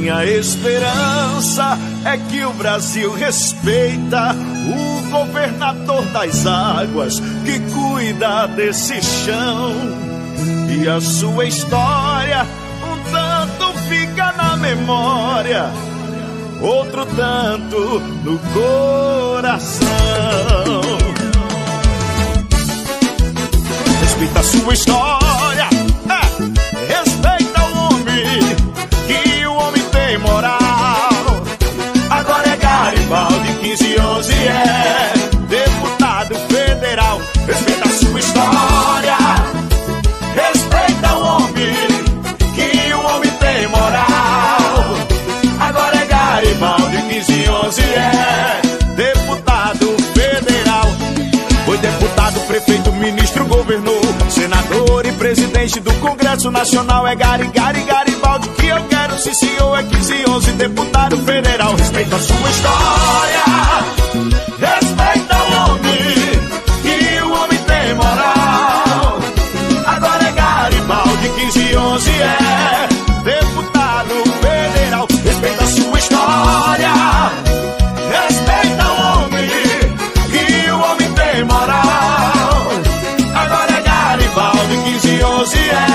Minha esperança é que o Brasil respeita o governador das águas que cuida desse chão. E a sua história um tanto fica na memória, outro tanto no coração. Respeita a sua história, 1511 é deputado federal. Respeita a sua história, respeita o homem, que o homem tem moral. Agora é Garibaldi 1511 é deputado federal. Foi deputado, prefeito, ministro, governor, senador e presidente do Congresso Nacional. É Gari, Gari, Garibaldi que eu quero. Se senhor é 1511, deputado federal. Respeita a sua história, respeita o homem, que o homem tem moral. Agora Garibaldi 1511, deputado federal. Respeita a sua história, respeita o homem, que o homem tem moral. Agora Garibaldi 1511, é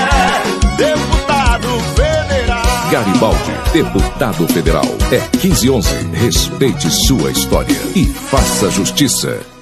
Garibaldi, deputado federal. É 1511. Respeite sua história e faça justiça.